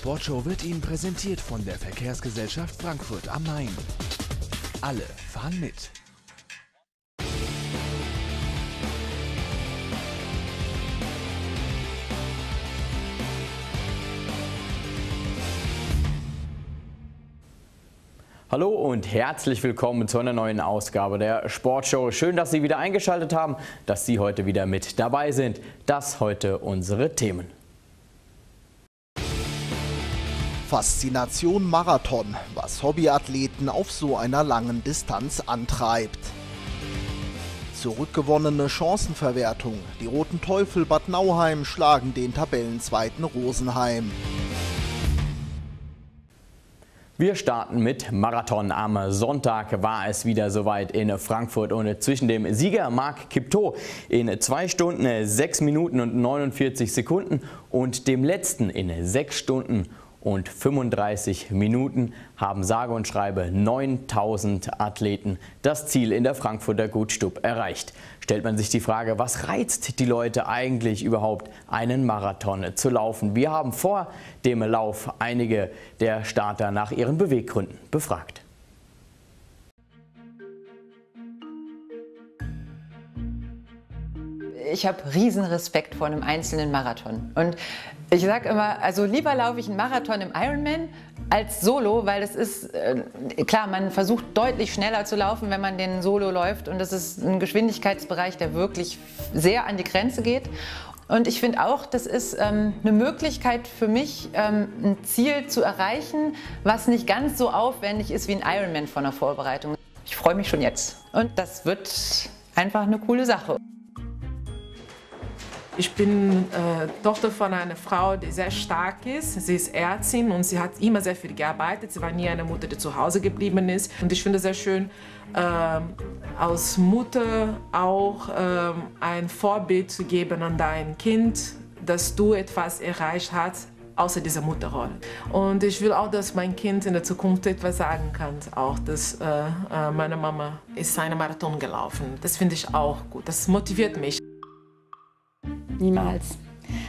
Sportshow wird Ihnen präsentiert von der Verkehrsgesellschaft Frankfurt am Main. Alle fahren mit. Hallo und herzlich willkommen zu einer neuen Ausgabe der Sportshow. Schön, dass Sie wieder eingeschaltet haben, dass Sie heute wieder mit dabei sind. Das heute unsere Themen. Faszination Marathon, was Hobbyathleten auf so einer langen Distanz antreibt. Zurückgewonnene Chancenverwertung. Die Roten Teufel Bad Nauheim schlagen den Tabellenzweiten Rosenheim. Wir starten mit Marathon. Am Sonntag war es wieder soweit in Frankfurt und zwischen dem Sieger Marc Kipto in 2 Stunden 6 Minuten und 49 Sekunden und dem letzten in 6 Stunden und 35 Minuten haben sage und schreibe 9000 Athleten das Ziel in der Frankfurter Gutstub erreicht. Stellt man sich die Frage, was reizt die Leute eigentlich überhaupt, einen Marathon zu laufen? Wir haben vor dem Lauf einige der Starter nach ihren Beweggründen befragt. Ich habe riesen Respekt vor einem einzelnen Marathon. Und ich sage immer, also lieber laufe ich einen Marathon im Ironman als Solo, weil es ist, äh, klar, man versucht deutlich schneller zu laufen, wenn man den Solo läuft. Und das ist ein Geschwindigkeitsbereich, der wirklich sehr an die Grenze geht. Und ich finde auch, das ist ähm, eine Möglichkeit für mich, ähm, ein Ziel zu erreichen, was nicht ganz so aufwendig ist wie ein Ironman von der Vorbereitung. Ich freue mich schon jetzt. Und das wird einfach eine coole Sache. Ich bin äh, Tochter von einer Frau, die sehr stark ist. Sie ist Ärztin und sie hat immer sehr viel gearbeitet. Sie war nie eine Mutter, die zu Hause geblieben ist. Und ich finde es sehr schön, äh, als Mutter auch äh, ein Vorbild zu geben an dein Kind, dass du etwas erreicht hast, außer dieser Mutterrolle. Und ich will auch, dass mein Kind in der Zukunft etwas sagen kann, auch, dass äh, äh, meine Mama ist einen Marathon gelaufen. Das finde ich auch gut. Das motiviert mich. Niemals.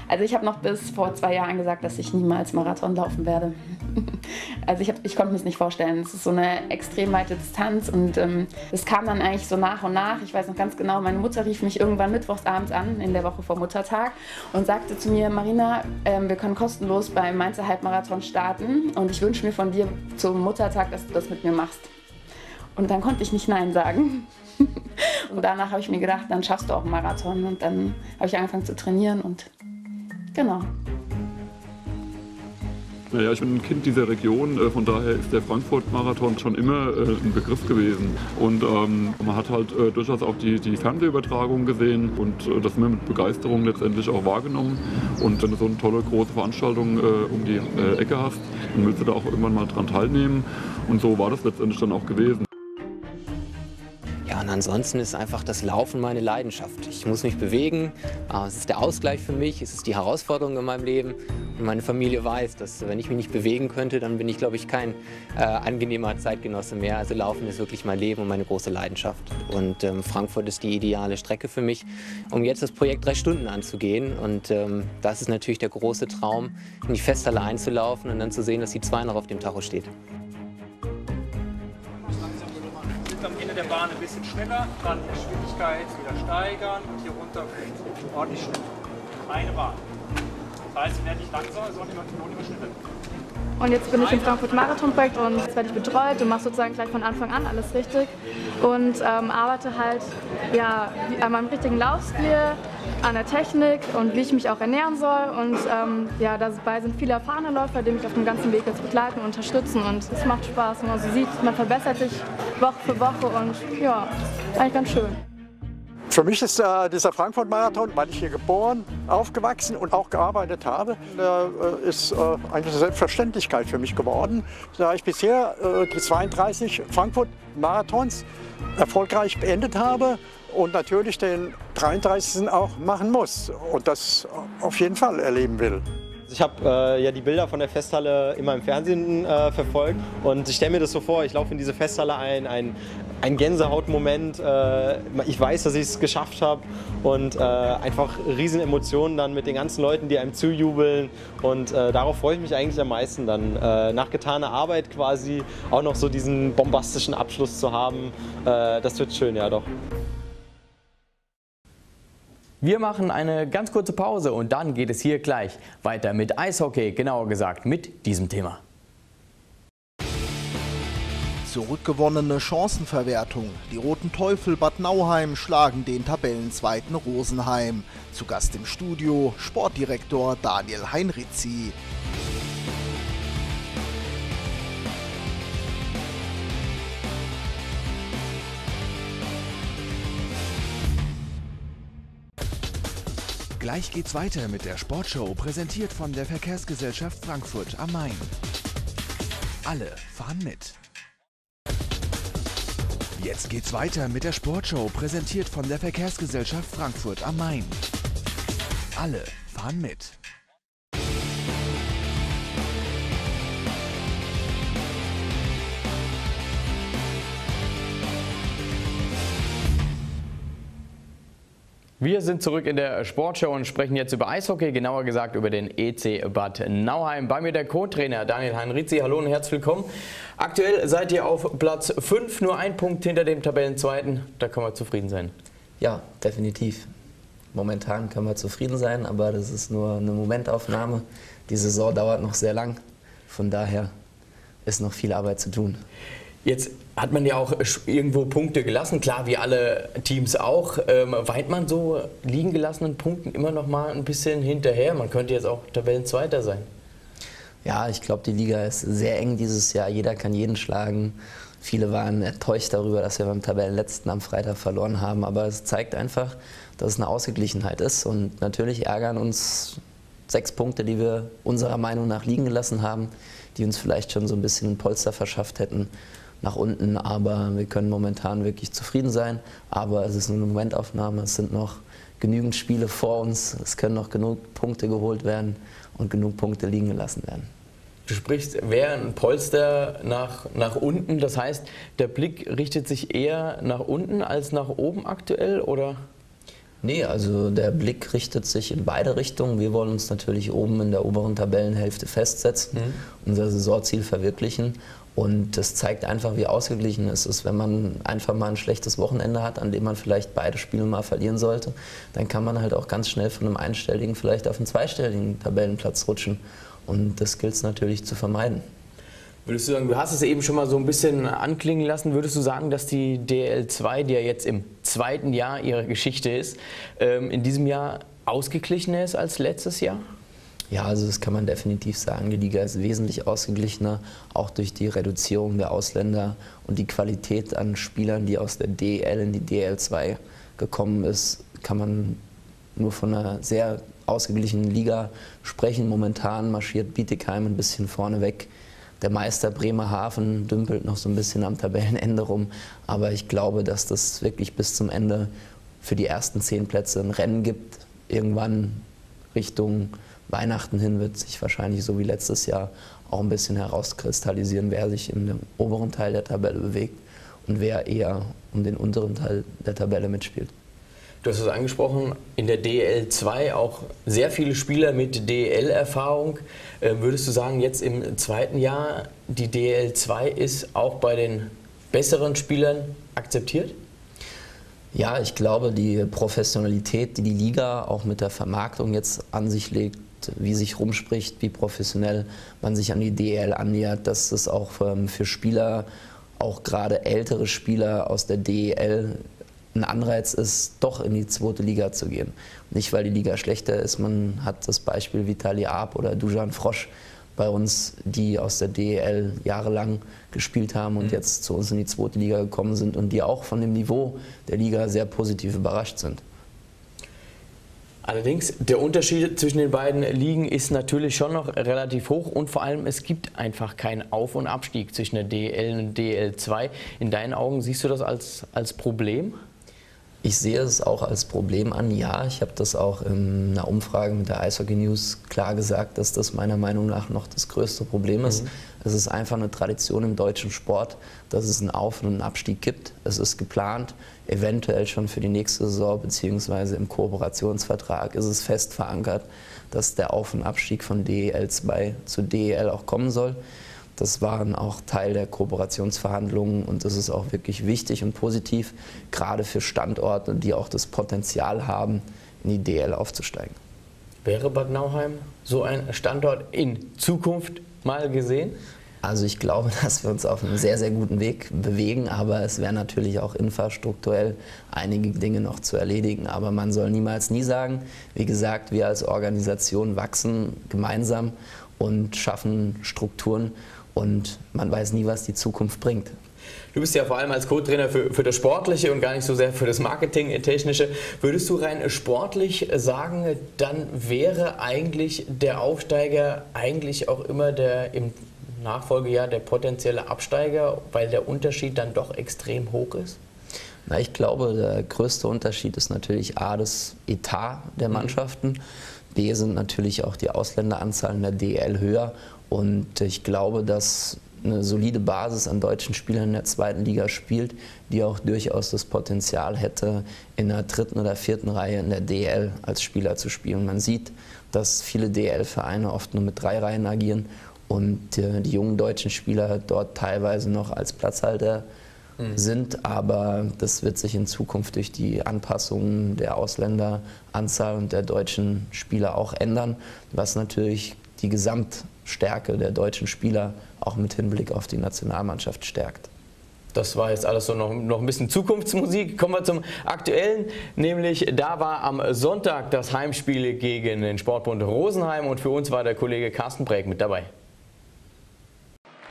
Also ich habe noch bis vor zwei Jahren gesagt, dass ich niemals Marathon laufen werde. also ich, hab, ich konnte mir das nicht vorstellen. Es ist so eine extrem weite Distanz und ähm, es ähm, kam dann eigentlich so nach und nach. Ich weiß noch ganz genau, meine Mutter rief mich irgendwann mittwochsabends an, in der Woche vor Muttertag und sagte zu mir, Marina, ähm, wir können kostenlos beim Mainzer Halbmarathon starten und ich wünsche mir von dir zum Muttertag, dass du das mit mir machst. Und dann konnte ich nicht Nein sagen. und danach habe ich mir gedacht, dann schaffst du auch einen Marathon. Und dann habe ich angefangen zu trainieren und genau. Naja, ich bin ein Kind dieser Region, äh, von daher ist der Frankfurt-Marathon schon immer äh, ein Begriff gewesen. Und ähm, man hat halt äh, durchaus auch die, die Fernsehübertragung gesehen und das immer mit Begeisterung letztendlich auch wahrgenommen. Und wenn du so eine tolle große Veranstaltung äh, um die Ecke hast, dann willst du da auch irgendwann mal dran teilnehmen. Und so war das letztendlich dann auch gewesen. Und ansonsten ist einfach das Laufen meine Leidenschaft. Ich muss mich bewegen, es ist der Ausgleich für mich, es ist die Herausforderung in meinem Leben. Und meine Familie weiß, dass wenn ich mich nicht bewegen könnte, dann bin ich, glaube ich, kein äh, angenehmer Zeitgenosse mehr. Also Laufen ist wirklich mein Leben und meine große Leidenschaft. Und ähm, Frankfurt ist die ideale Strecke für mich, um jetzt das Projekt drei Stunden anzugehen. Und ähm, das ist natürlich der große Traum, in die Festhalle einzulaufen und dann zu sehen, dass die 2 noch auf dem Tacho steht am Ende der Bahn ein bisschen schneller, dann die Geschwindigkeit wieder steigern und hier runter ordentlich schnell. Eine Bahn. Das heißt, sie werden nicht langsamer, sondern nur immer schneller. Und jetzt bin ich im Frankfurt Marathon Projekt und jetzt werde ich betreut und mache sozusagen gleich von Anfang an alles richtig und ähm, arbeite halt ja, an meinem richtigen Laufstil, an der Technik und wie ich mich auch ernähren soll. Und ähm, ja, dabei sind viele erfahrene Läufer, die mich auf dem ganzen Weg jetzt begleiten und unterstützen. Und es macht Spaß, wenn man so sieht, man verbessert sich Woche für Woche und ja, eigentlich ganz schön. Für mich ist äh, dieser Frankfurt-Marathon, weil ich hier geboren, aufgewachsen und auch gearbeitet habe, äh, ist äh, eine Selbstverständlichkeit für mich geworden, da ich bisher äh, die 32 Frankfurt-Marathons erfolgreich beendet habe und natürlich den 33. auch machen muss und das auf jeden Fall erleben will. Ich habe äh, ja die Bilder von der Festhalle immer im Fernsehen äh, verfolgt. Und ich stelle mir das so vor, ich laufe in diese Festhalle ein, ein, ein Gänsehautmoment, äh, ich weiß, dass ich es geschafft habe und äh, einfach riesen Emotionen dann mit den ganzen Leuten, die einem zujubeln. Und äh, darauf freue ich mich eigentlich am meisten dann, äh, nach getaner Arbeit quasi auch noch so diesen bombastischen Abschluss zu haben, das wird schön, ja doch. Wir machen eine ganz kurze Pause und dann geht es hier gleich weiter mit Eishockey, genauer gesagt mit diesem Thema. Zurückgewonnene Chancenverwertung. Die Roten Teufel Bad Nauheim schlagen den Tabellenzweiten Rosenheim. Zu Gast im Studio Sportdirektor Daniel Heinrizi. Gleich geht's weiter mit der Sportshow, präsentiert von der Verkehrsgesellschaft Frankfurt am Main. Alle fahren mit. Jetzt geht's weiter mit der Sportshow, präsentiert von der Verkehrsgesellschaft Frankfurt am Main. Alle fahren mit. Wir sind zurück in der Sportshow und sprechen jetzt über Eishockey, genauer gesagt über den EC Bad Nauheim. Bei mir der Co-Trainer Daniel Heinrizi. Hallo und herzlich willkommen. Aktuell seid ihr auf Platz 5, nur ein Punkt hinter dem Tabellenzweiten. Da können wir zufrieden sein. Ja, definitiv. Momentan können wir zufrieden sein, aber das ist nur eine Momentaufnahme. Die Saison dauert noch sehr lang. Von daher ist noch viel Arbeit zu tun. Jetzt hat man ja auch irgendwo Punkte gelassen, klar, wie alle Teams auch. Ähm, weint man so liegen gelassenen Punkten immer noch mal ein bisschen hinterher? Man könnte jetzt auch Tabellenzweiter sein. Ja, ich glaube, die Liga ist sehr eng dieses Jahr. Jeder kann jeden schlagen. Viele waren enttäuscht darüber, dass wir beim Tabellenletzten am Freitag verloren haben. Aber es zeigt einfach, dass es eine Ausgeglichenheit ist. Und natürlich ärgern uns sechs Punkte, die wir unserer Meinung nach liegen gelassen haben, die uns vielleicht schon so ein bisschen ein Polster verschafft hätten nach unten, aber wir können momentan wirklich zufrieden sein. Aber es ist nur eine Momentaufnahme, es sind noch genügend Spiele vor uns, es können noch genug Punkte geholt werden und genug Punkte liegen gelassen werden. Du sprichst, wäre ein Polster nach, nach unten, das heißt, der Blick richtet sich eher nach unten als nach oben aktuell, oder? Nee, also der Blick richtet sich in beide Richtungen. Wir wollen uns natürlich oben in der oberen Tabellenhälfte festsetzen, mhm. unser Saisonziel verwirklichen. Und das zeigt einfach, wie ausgeglichen es ist. Wenn man einfach mal ein schlechtes Wochenende hat, an dem man vielleicht beide Spiele mal verlieren sollte, dann kann man halt auch ganz schnell von einem einstelligen vielleicht auf einen zweistelligen Tabellenplatz rutschen. Und das gilt es natürlich zu vermeiden. Würdest du sagen, du hast es eben schon mal so ein bisschen anklingen lassen, würdest du sagen, dass die DL2, die ja jetzt im zweiten Jahr ihrer Geschichte ist, ähm, in diesem Jahr ausgeglichener ist als letztes Jahr? Ja, also das kann man definitiv sagen. Die Liga ist wesentlich ausgeglichener, auch durch die Reduzierung der Ausländer und die Qualität an Spielern, die aus der DL in die DL2 gekommen ist, kann man nur von einer sehr ausgeglichenen Liga sprechen. Momentan marschiert Bietigheim ein bisschen vorne weg. Der Meister Bremerhaven dümpelt noch so ein bisschen am Tabellenende rum. Aber ich glaube, dass das wirklich bis zum Ende für die ersten zehn Plätze ein Rennen gibt. Irgendwann Richtung Weihnachten hin wird sich wahrscheinlich so wie letztes Jahr auch ein bisschen herauskristallisieren, wer sich in dem oberen Teil der Tabelle bewegt und wer eher um den unteren Teil der Tabelle mitspielt. Du hast es angesprochen, in der DL2 auch sehr viele Spieler mit DL-Erfahrung. Ähm, würdest du sagen, jetzt im zweiten Jahr, die DL2 ist auch bei den besseren Spielern akzeptiert? Ja, ich glaube, die Professionalität, die die Liga auch mit der Vermarktung jetzt an sich legt, wie sich rumspricht, wie professionell man sich an die DL annähert, dass es auch ähm, für Spieler, auch gerade ältere Spieler aus der DEL ein Anreiz ist, doch in die zweite Liga zu gehen. Nicht, weil die Liga schlechter ist, man hat das Beispiel Vitali Arp oder Dujan Frosch bei uns, die aus der DEL jahrelang gespielt haben und mhm. jetzt zu uns in die zweite Liga gekommen sind und die auch von dem Niveau der Liga sehr positiv überrascht sind. Allerdings, der Unterschied zwischen den beiden Ligen ist natürlich schon noch relativ hoch und vor allem, es gibt einfach keinen Auf- und Abstieg zwischen der DL und DL2. In deinen Augen siehst du das als, als Problem? Ich sehe es auch als Problem an. Ja, ich habe das auch in einer Umfrage mit der Eishockey News klar gesagt, dass das meiner Meinung nach noch das größte Problem ist. Mhm. Es ist einfach eine Tradition im deutschen Sport, dass es einen Auf- und einen Abstieg gibt. Es ist geplant, eventuell schon für die nächste Saison, beziehungsweise im Kooperationsvertrag ist es fest verankert, dass der Auf- und Abstieg von DEL 2 zu DEL auch kommen soll. Das waren auch Teil der Kooperationsverhandlungen und das ist auch wirklich wichtig und positiv, gerade für Standorte, die auch das Potenzial haben, in die DL aufzusteigen. Wäre Bad Nauheim so ein Standort in Zukunft mal gesehen? Also ich glaube, dass wir uns auf einem sehr, sehr guten Weg bewegen, aber es wäre natürlich auch infrastrukturell einige Dinge noch zu erledigen. Aber man soll niemals nie sagen, wie gesagt, wir als Organisation wachsen gemeinsam und schaffen Strukturen und man weiß nie, was die Zukunft bringt. Du bist ja vor allem als Co-Trainer für, für das Sportliche und gar nicht so sehr für das Marketing-Technische. Würdest du rein sportlich sagen, dann wäre eigentlich der Aufsteiger eigentlich auch immer der im Nachfolgejahr der potenzielle Absteiger, weil der Unterschied dann doch extrem hoch ist? Na, ich glaube, der größte Unterschied ist natürlich A, das Etat der mhm. Mannschaften. B sind natürlich auch die Ausländeranzahlen der DL höher und ich glaube, dass eine solide Basis an deutschen Spielern in der zweiten Liga spielt, die auch durchaus das Potenzial hätte, in der dritten oder vierten Reihe in der DL als Spieler zu spielen. Man sieht, dass viele DL-Vereine oft nur mit drei Reihen agieren und äh, die jungen deutschen Spieler dort teilweise noch als Platzhalter mhm. sind, aber das wird sich in Zukunft durch die Anpassungen der Ausländeranzahl und der deutschen Spieler auch ändern, was natürlich die Gesamtstärke der deutschen Spieler auch mit Hinblick auf die Nationalmannschaft stärkt. Das war jetzt alles so noch, noch ein bisschen Zukunftsmusik. Kommen wir zum Aktuellen, nämlich da war am Sonntag das Heimspiel gegen den Sportbund Rosenheim und für uns war der Kollege Carsten Breck mit dabei.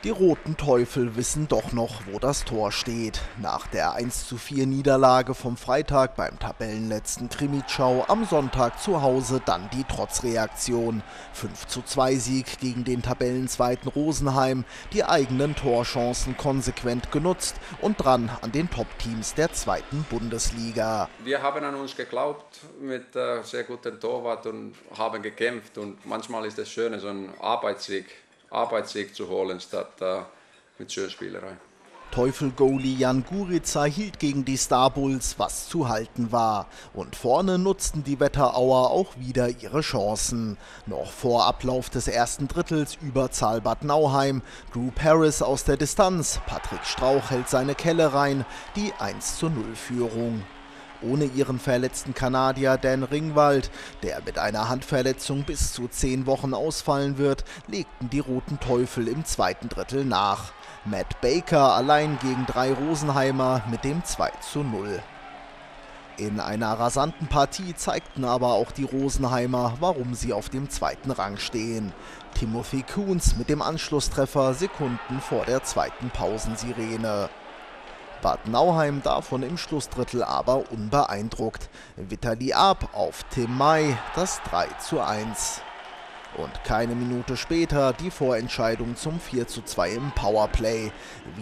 Die Roten Teufel wissen doch noch, wo das Tor steht. Nach der 1:4 Niederlage vom Freitag beim Tabellenletzten Krimitschau am Sonntag zu Hause dann die Trotzreaktion. 5:2 Sieg gegen den Tabellenzweiten Rosenheim, die eigenen Torchancen konsequent genutzt und dran an den Top-Teams der zweiten Bundesliga. Wir haben an uns geglaubt mit äh, sehr guten Torwart und haben gekämpft und manchmal ist es schön, so ein Arbeitssieg Arbeitssieg zu holen, statt äh, mit Schönspielerei. Teufel-Goalie Jan Guritza hielt gegen die Starbulls, was zu halten war. Und vorne nutzten die Wetterauer auch wieder ihre Chancen. Noch vor Ablauf des ersten Drittels Überzahl Bad Nauheim. Drew Paris aus der Distanz. Patrick Strauch hält seine Kelle rein. Die 1 zu 0 Führung ohne ihren verletzten Kanadier Dan Ringwald, der mit einer Handverletzung bis zu zehn Wochen ausfallen wird, legten die Roten Teufel im zweiten Drittel nach. Matt Baker allein gegen drei Rosenheimer mit dem 2 zu 0. In einer rasanten Partie zeigten aber auch die Rosenheimer, warum sie auf dem zweiten Rang stehen. Timothy Kuhns mit dem Anschlusstreffer Sekunden vor der zweiten Pausensirene. Bad Nauheim davon im Schlussdrittel aber unbeeindruckt. Vitali Ab auf Tim May das 3 zu 1. Und keine Minute später die Vorentscheidung zum 4 zu 2 im Powerplay.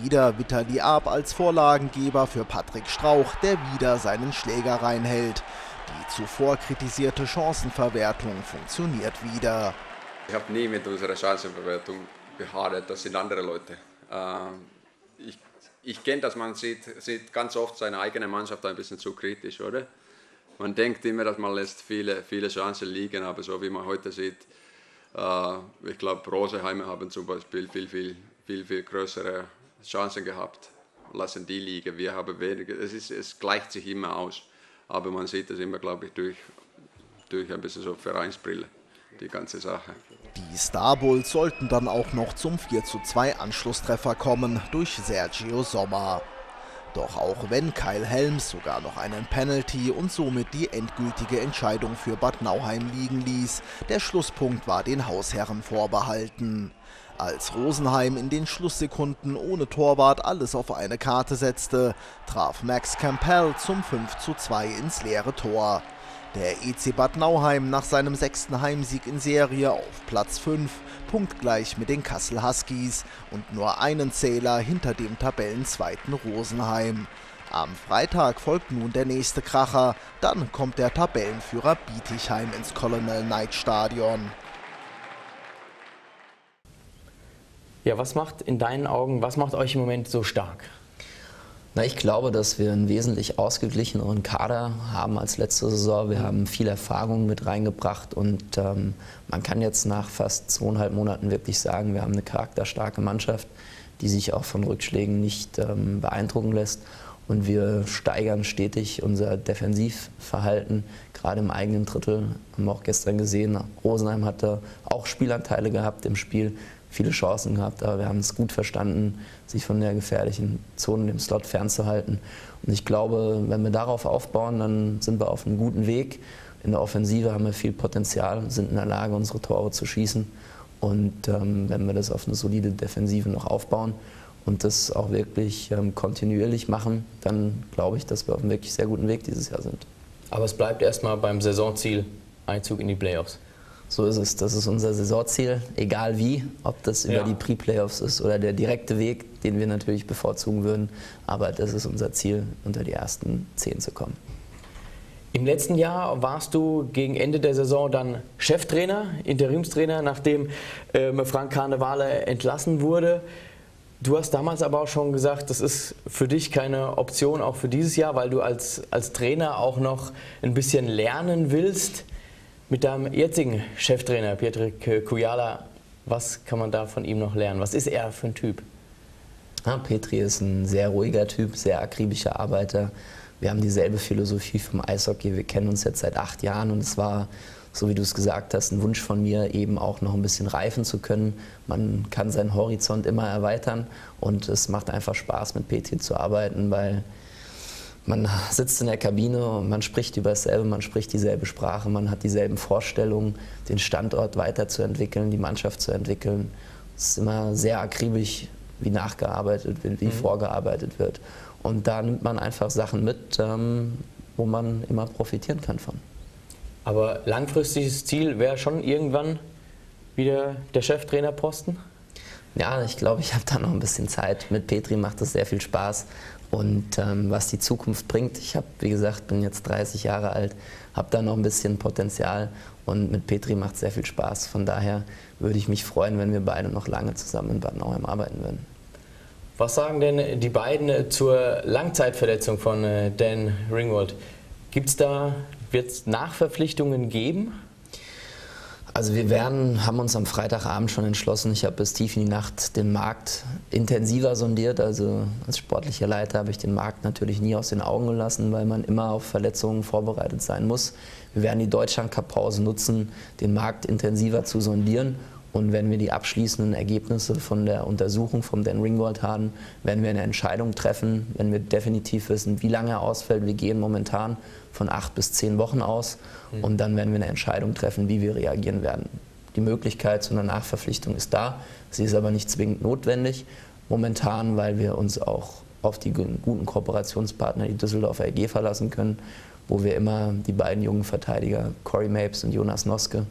Wieder Vitali Ab als Vorlagengeber für Patrick Strauch, der wieder seinen Schläger reinhält. Die zuvor kritisierte Chancenverwertung funktioniert wieder. Ich habe nie mit unserer Chancenverwertung beharrt, das sind andere Leute. Ähm, ich ich kenne das, man sieht, sieht ganz oft seine eigene Mannschaft ein bisschen zu kritisch, oder? Man denkt immer, dass man lässt viele, viele Chancen liegen, aber so wie man heute sieht, äh, ich glaube, Rosenheimer haben zum Beispiel viel, viel, viel, viel größere Chancen gehabt, lassen die liegen. Wir haben weniger, es, ist, es gleicht sich immer aus, aber man sieht es immer, glaube ich, durch, durch ein bisschen so Vereinsbrille, die ganze Sache. Die Starbulls sollten dann auch noch zum 4:2 Anschlusstreffer kommen durch Sergio Sommer. Doch auch wenn Kyle Helms sogar noch einen Penalty und somit die endgültige Entscheidung für Bad Nauheim liegen ließ, der Schlusspunkt war den Hausherren vorbehalten. Als Rosenheim in den Schlusssekunden ohne Torwart alles auf eine Karte setzte, traf Max Campbell zum 5:2 ins leere Tor. Der EC Bad Nauheim nach seinem sechsten Heimsieg in Serie auf Platz 5, punktgleich mit den Kassel Huskies und nur einen Zähler hinter dem Tabellenzweiten Rosenheim. Am Freitag folgt nun der nächste Kracher. Dann kommt der Tabellenführer Bietigheim ins Colonel Knight Stadion. Ja, was macht in deinen Augen, was macht euch im Moment so stark? Na, ich glaube, dass wir einen wesentlich ausgeglicheneren Kader haben als letzte Saison. Wir haben viel Erfahrung mit reingebracht und ähm, man kann jetzt nach fast zweieinhalb Monaten wirklich sagen, wir haben eine charakterstarke Mannschaft, die sich auch von Rückschlägen nicht ähm, beeindrucken lässt. Und wir steigern stetig unser Defensivverhalten, gerade im eigenen Drittel. Haben wir auch gestern gesehen, Rosenheim hatte auch Spielanteile gehabt im Spiel viele Chancen gehabt, aber wir haben es gut verstanden, sich von der gefährlichen Zone, dem Slot fernzuhalten. Und ich glaube, wenn wir darauf aufbauen, dann sind wir auf einem guten Weg. In der Offensive haben wir viel Potenzial, sind in der Lage, unsere Tore zu schießen. Und ähm, wenn wir das auf eine solide Defensive noch aufbauen und das auch wirklich ähm, kontinuierlich machen, dann glaube ich, dass wir auf einem wirklich sehr guten Weg dieses Jahr sind. Aber es bleibt erstmal beim Saisonziel Einzug in die Playoffs. So ist es. Das ist unser Saisonziel, egal wie, ob das über ja. die Pre-Playoffs ist oder der direkte Weg, den wir natürlich bevorzugen würden. Aber das ist unser Ziel, unter die ersten zehn zu kommen. Im letzten Jahr warst du gegen Ende der Saison dann Cheftrainer, Interimstrainer, nachdem ähm, Frank Karnevale entlassen wurde. Du hast damals aber auch schon gesagt, das ist für dich keine Option, auch für dieses Jahr, weil du als, als Trainer auch noch ein bisschen lernen willst. Mit deinem jetzigen Cheftrainer Pietrik Kujala, was kann man da von ihm noch lernen? Was ist er für ein Typ? Ja, Petri ist ein sehr ruhiger Typ, sehr akribischer Arbeiter. Wir haben dieselbe Philosophie vom Eishockey. Wir kennen uns jetzt seit acht Jahren und es war, so wie du es gesagt hast, ein Wunsch von mir, eben auch noch ein bisschen reifen zu können. Man kann seinen Horizont immer erweitern und es macht einfach Spaß, mit Petri zu arbeiten, weil man sitzt in der Kabine und man spricht über dasselbe, man spricht dieselbe Sprache, man hat dieselben Vorstellungen, den Standort weiterzuentwickeln, die Mannschaft zu entwickeln. Es ist immer sehr akribisch, wie nachgearbeitet wird, wie mhm. vorgearbeitet wird. Und da nimmt man einfach Sachen mit, ähm, wo man immer profitieren kann von. Aber langfristiges Ziel wäre schon irgendwann wieder der Cheftrainerposten? Ja, ich glaube, ich habe da noch ein bisschen Zeit. Mit Petri macht es sehr viel Spaß. Und ähm, was die Zukunft bringt, ich habe, wie gesagt, bin jetzt 30 Jahre alt, habe da noch ein bisschen Potenzial und mit Petri macht sehr viel Spaß. Von daher würde ich mich freuen, wenn wir beide noch lange zusammen in Bad Nauheim arbeiten würden. Was sagen denn die beiden zur Langzeitverletzung von äh, Dan Ringwald? Gibt es da, wird es Nachverpflichtungen geben? Also wir werden, haben uns am Freitagabend schon entschlossen, ich habe bis tief in die Nacht den Markt intensiver sondiert. Also als sportlicher Leiter habe ich den Markt natürlich nie aus den Augen gelassen, weil man immer auf Verletzungen vorbereitet sein muss. Wir werden die Deutschland-Cup-Pause nutzen, den Markt intensiver zu sondieren und wenn wir die abschließenden Ergebnisse von der Untersuchung vom Dan Ringwald haben, werden wir eine Entscheidung treffen, wenn wir definitiv wissen, wie lange er ausfällt. Wir gehen momentan von acht bis zehn Wochen aus mhm. und dann werden wir eine Entscheidung treffen, wie wir reagieren werden. Die Möglichkeit zu einer Nachverpflichtung ist da, sie ist aber nicht zwingend notwendig. Momentan, weil wir uns auch auf die guten Kooperationspartner, die Düsseldorfer EG, verlassen können, wo wir immer die beiden jungen Verteidiger, Corey Mapes und Jonas Noske,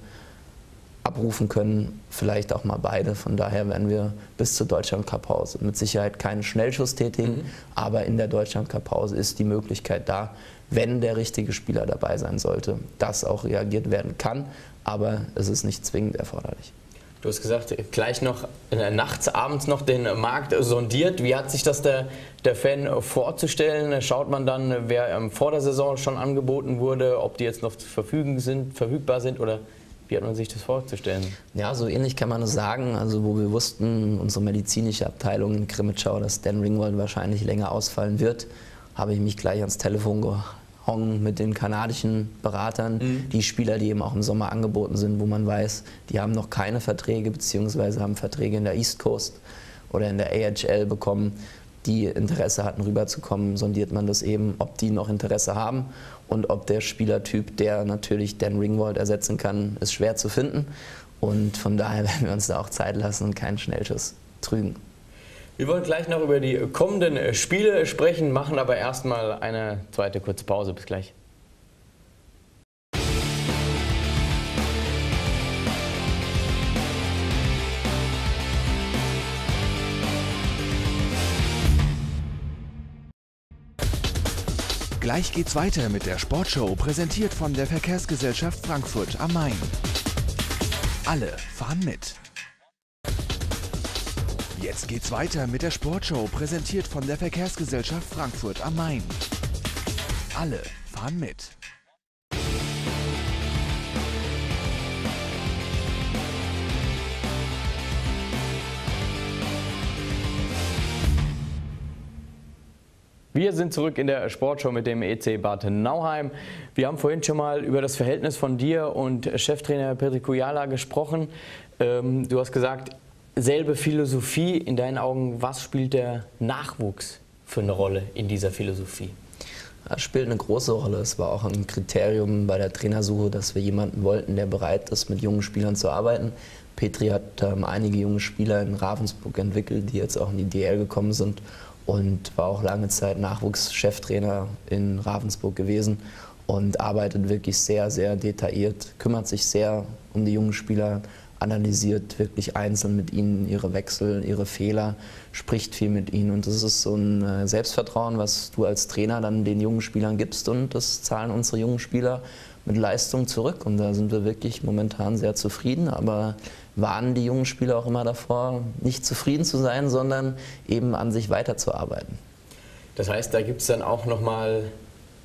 abrufen können, vielleicht auch mal beide. Von daher werden wir bis zur Deutschland-Cup-Pause mit Sicherheit keinen Schnellschuss tätigen, mhm. aber in der Deutschland-Cup-Pause ist die Möglichkeit da, wenn der richtige Spieler dabei sein sollte, dass auch reagiert werden kann, aber es ist nicht zwingend erforderlich. Du hast gesagt, gleich noch äh, nachts, abends noch den Markt sondiert. Wie hat sich das der, der Fan vorzustellen? Schaut man dann, wer ähm, vor der Saison schon angeboten wurde, ob die jetzt noch verfügen sind, verfügbar sind oder wie hat man sich das vorzustellen? Ja, so ähnlich kann man es sagen. Also wo wir wussten, unsere medizinische Abteilung in Krimitschau, dass Dan Ringwald wahrscheinlich länger ausfallen wird, habe ich mich gleich ans Telefon gehangen mit den kanadischen Beratern, mhm. die Spieler, die eben auch im Sommer angeboten sind, wo man weiß, die haben noch keine Verträge beziehungsweise haben Verträge in der East Coast oder in der AHL bekommen die Interesse hatten, rüberzukommen, sondiert man das eben, ob die noch Interesse haben und ob der Spielertyp, der natürlich Dan Ringwald ersetzen kann, ist schwer zu finden. Und von daher werden wir uns da auch Zeit lassen und keinen Schnellschuss trügen. Wir wollen gleich noch über die kommenden Spiele sprechen, machen aber erstmal eine zweite kurze Pause. Bis gleich. Gleich geht's weiter mit der Sportshow, präsentiert von der Verkehrsgesellschaft Frankfurt am Main. Alle fahren mit. Jetzt geht's weiter mit der Sportshow, präsentiert von der Verkehrsgesellschaft Frankfurt am Main. Alle fahren mit. Wir sind zurück in der Sportshow mit dem EC Bad Nauheim. Wir haben vorhin schon mal über das Verhältnis von dir und Cheftrainer Petri Kujala gesprochen. Ähm, du hast gesagt, selbe Philosophie. In deinen Augen, was spielt der Nachwuchs für eine Rolle in dieser Philosophie? Das spielt eine große Rolle. Es war auch ein Kriterium bei der Trainersuche, dass wir jemanden wollten, der bereit ist, mit jungen Spielern zu arbeiten. Petri hat ähm, einige junge Spieler in Ravensburg entwickelt, die jetzt auch in die DL gekommen sind und war auch lange Zeit Nachwuchscheftrainer in Ravensburg gewesen und arbeitet wirklich sehr, sehr detailliert, kümmert sich sehr um die jungen Spieler, analysiert wirklich einzeln mit ihnen ihre Wechsel, ihre Fehler, spricht viel mit ihnen und das ist so ein äh, Selbstvertrauen, was du als Trainer dann den jungen Spielern gibst und das zahlen unsere jungen Spieler mit Leistung zurück und da sind wir wirklich momentan sehr zufrieden, aber warnen die jungen Spieler auch immer davor, nicht zufrieden zu sein, sondern eben an sich weiterzuarbeiten. Das heißt, da gibt es dann auch nochmal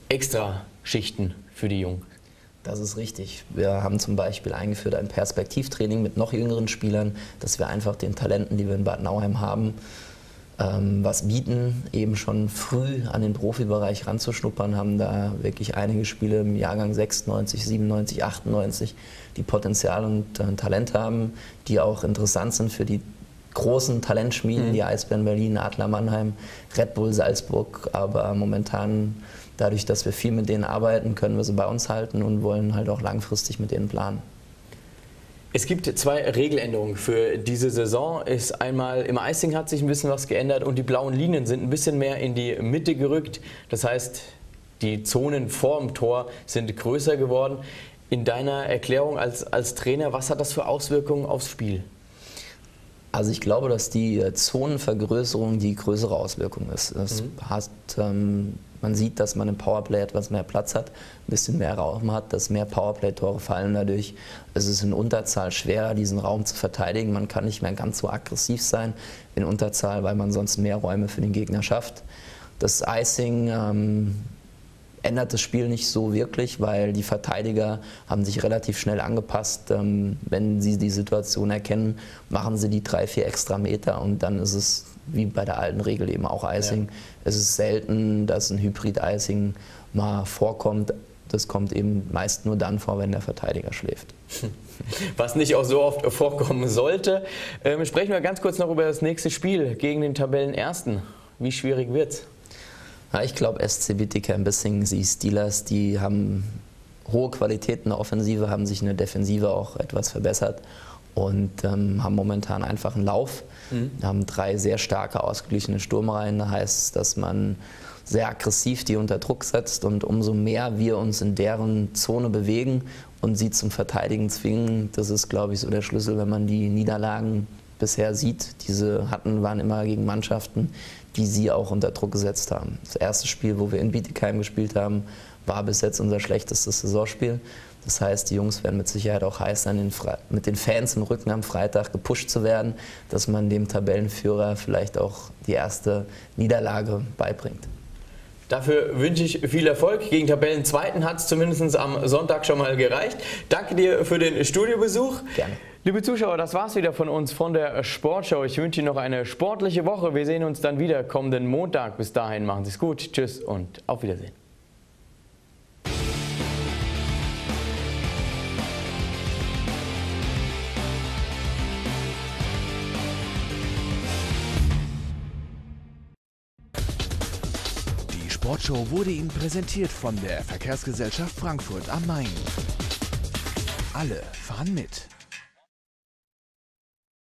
extra Schichten für die Jungen. Das ist richtig. Wir haben zum Beispiel eingeführt ein Perspektivtraining mit noch jüngeren Spielern, dass wir einfach den Talenten, die wir in Bad Nauheim haben, was bieten, eben schon früh an den Profibereich ranzuschnuppern, haben da wirklich einige Spiele im Jahrgang 96, 97, 98, die Potenzial und äh, Talent haben, die auch interessant sind für die großen Talentschmieden, mhm. die Eisbären Berlin, Adler Mannheim, Red Bull Salzburg, aber momentan dadurch, dass wir viel mit denen arbeiten, können wir sie bei uns halten und wollen halt auch langfristig mit denen planen. Es gibt zwei Regeländerungen für diese Saison. Ist einmal im Icing hat sich ein bisschen was geändert und die blauen Linien sind ein bisschen mehr in die Mitte gerückt. Das heißt, die Zonen vor dem Tor sind größer geworden. In deiner Erklärung als, als Trainer, was hat das für Auswirkungen aufs Spiel? Also ich glaube, dass die Zonenvergrößerung die größere Auswirkung ist. Das mhm. hat ähm, man sieht, dass man im Powerplay etwas mehr Platz hat, ein bisschen mehr Raum hat, dass mehr Powerplay-Tore fallen dadurch. Es ist in Unterzahl schwerer, diesen Raum zu verteidigen. Man kann nicht mehr ganz so aggressiv sein in Unterzahl, weil man sonst mehr Räume für den Gegner schafft. Das Icing ähm, ändert das Spiel nicht so wirklich, weil die Verteidiger haben sich relativ schnell angepasst. Ähm, wenn sie die Situation erkennen, machen sie die drei, vier extra Meter und dann ist es wie bei der alten Regel eben auch Icing. Ja. Es ist selten, dass ein Hybrid-Icing mal vorkommt. Das kommt eben meist nur dann vor, wenn der Verteidiger schläft. Was nicht auch so oft vorkommen sollte. Ähm, sprechen wir ganz kurz noch über das nächste Spiel gegen den Tabellenersten. Wie schwierig wird's? Ja, ich glaube, SC Bietigheim-Bissing, die Steelers, die haben hohe Qualitäten in der Offensive, haben sich in der Defensive auch etwas verbessert und ähm, haben momentan einfach einen Lauf. Mhm. haben drei sehr starke, ausgeglichene Sturmreihen. Da heißt dass man sehr aggressiv die unter Druck setzt und umso mehr wir uns in deren Zone bewegen und sie zum Verteidigen zwingen, das ist, glaube ich, so der Schlüssel, wenn man die Niederlagen bisher sieht. Diese hatten, waren immer gegen Mannschaften, die sie auch unter Druck gesetzt haben. Das erste Spiel, wo wir in Bietigheim gespielt haben, war bis jetzt unser schlechtestes Saisonspiel. Das heißt, die Jungs werden mit Sicherheit auch heiß sein, den mit den Fans im Rücken am Freitag gepusht zu werden, dass man dem Tabellenführer vielleicht auch die erste Niederlage beibringt. Dafür wünsche ich viel Erfolg. Gegen Tabellenzweiten hat es zumindest am Sonntag schon mal gereicht. Danke dir für den Studiobesuch. Gerne. Liebe Zuschauer, das war's wieder von uns von der Sportshow. Ich wünsche Ihnen noch eine sportliche Woche. Wir sehen uns dann wieder kommenden Montag. Bis dahin machen Sie es gut. Tschüss und auf Wiedersehen. Sportshow wurde Ihnen präsentiert von der Verkehrsgesellschaft Frankfurt am Main. Alle fahren mit.